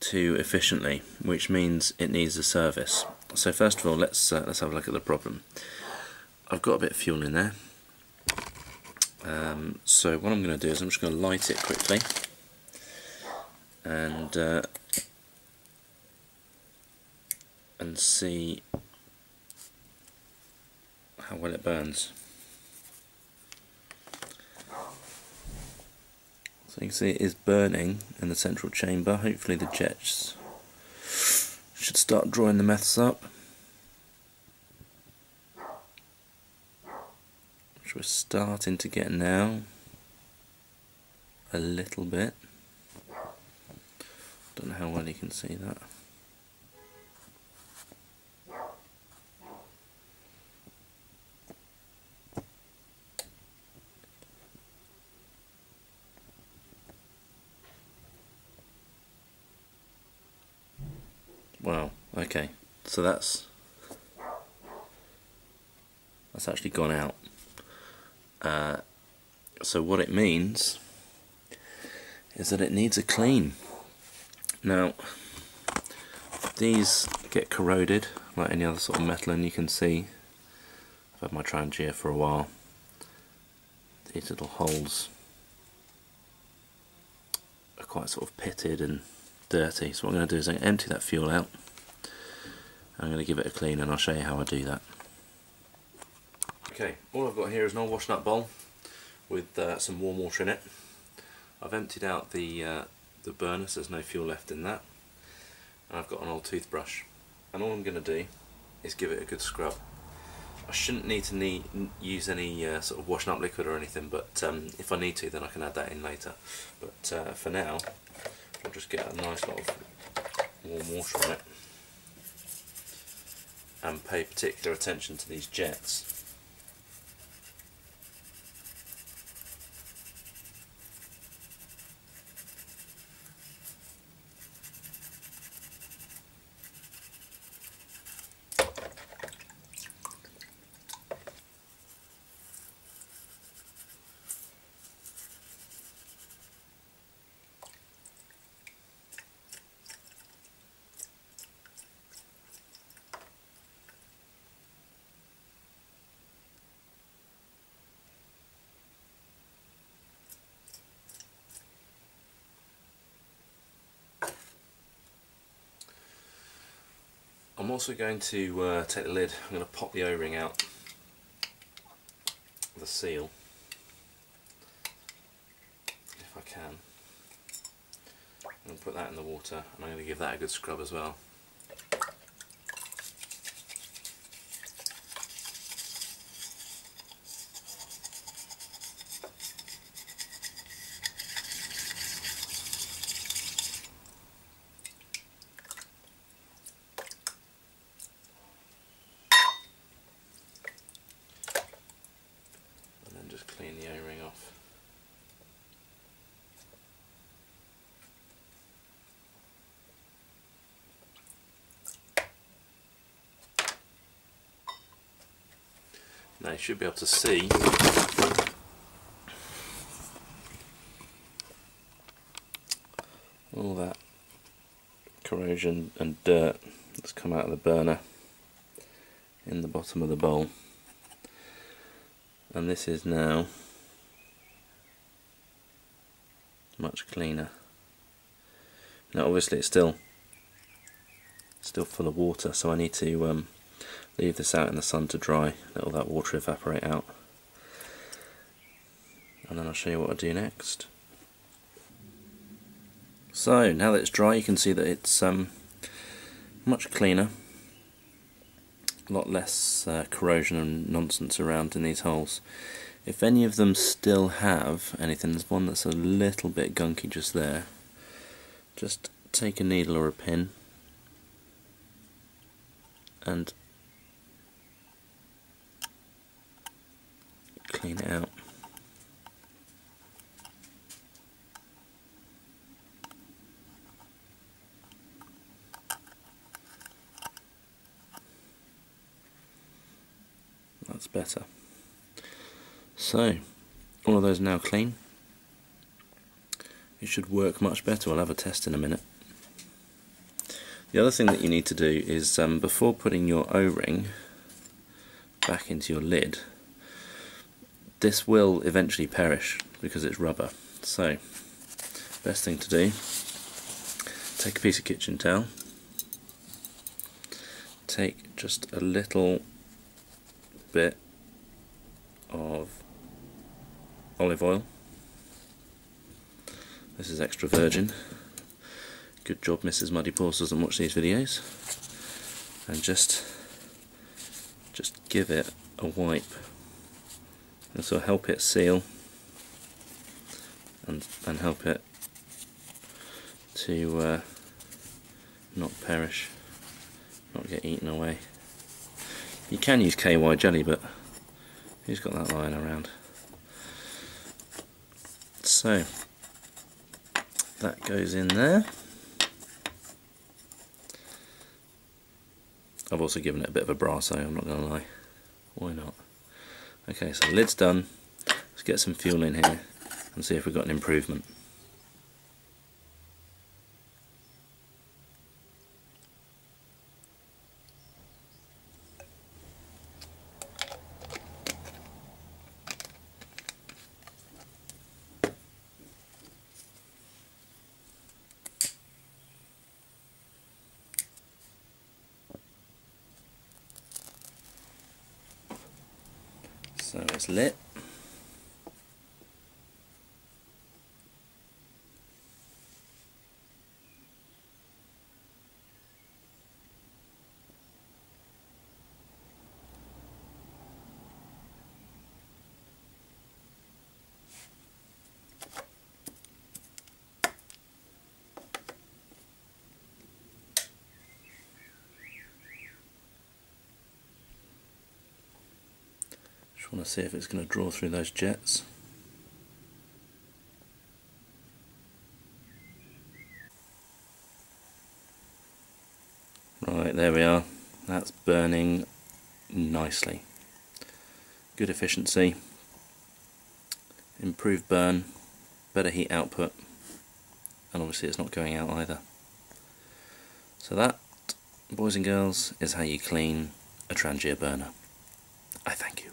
too efficiently, which means it needs a service. So first of all, let's uh, let's have a look at the problem. I've got a bit of fuel in there. Um, so what I'm going to do is I'm just going to light it quickly and uh, and see how well it burns. So you can see it is burning in the central chamber. Hopefully the jets should start drawing the meths up. Which we're starting to get now. A little bit. Don't know how well you can see that. Wow, okay. So that's that's actually gone out. Uh, so what it means is that it needs a clean. Now, these get corroded like any other sort of metal and you can see I've had my Trangia for a while. These little holes are quite sort of pitted and dirty. So what I'm going to do is I'm going to empty that fuel out. I'm going to give it a clean and I'll show you how I do that. Okay, all I've got here is an old washing up bowl with uh, some warm water in it. I've emptied out the uh, the burner so there's no fuel left in that. And I've got an old toothbrush. And all I'm going to do is give it a good scrub. I shouldn't need to need, use any uh, sort of washing up liquid or anything, but um, if I need to then I can add that in later. But uh, for now, I'll just get a nice lot of warm water on it and pay particular attention to these jets. I'm also going to uh, take the lid, I'm going to pop the o-ring out, the seal, if I can, and put that in the water and I'm going to give that a good scrub as well. clean the o-ring off. Now you should be able to see all that corrosion and dirt that's come out of the burner in the bottom of the bowl and this is now much cleaner. Now obviously it's still still full of water so I need to um, leave this out in the sun to dry, let all that water evaporate out and then I'll show you what I do next. So now that it's dry you can see that it's um, much cleaner a lot less uh, corrosion and nonsense around in these holes. If any of them still have anything, there's one that's a little bit gunky just there, just take a needle or a pin and clean out. that's better. So, all of those now clean. It should work much better. We'll have a test in a minute. The other thing that you need to do is um, before putting your O-ring back into your lid, this will eventually perish because it's rubber. So, best thing to do, take a piece of kitchen towel, take just a little bit of olive oil. This is extra virgin. Good job Mrs. Muddy Paws doesn't watch these videos. And just just give it a wipe. This will help it seal and, and help it to uh, not perish, not get eaten away. You can use KY jelly, but who's got that lying around? So, that goes in there. I've also given it a bit of a brasso, I'm not going to lie. Why not? Okay, so lid's done. Let's get some fuel in here and see if we've got an improvement. So it's lit. Just want to see if it's going to draw through those jets. Right, there we are. That's burning nicely. Good efficiency, improved burn, better heat output, and obviously it's not going out either. So that, boys and girls, is how you clean a Trangia burner. I thank you.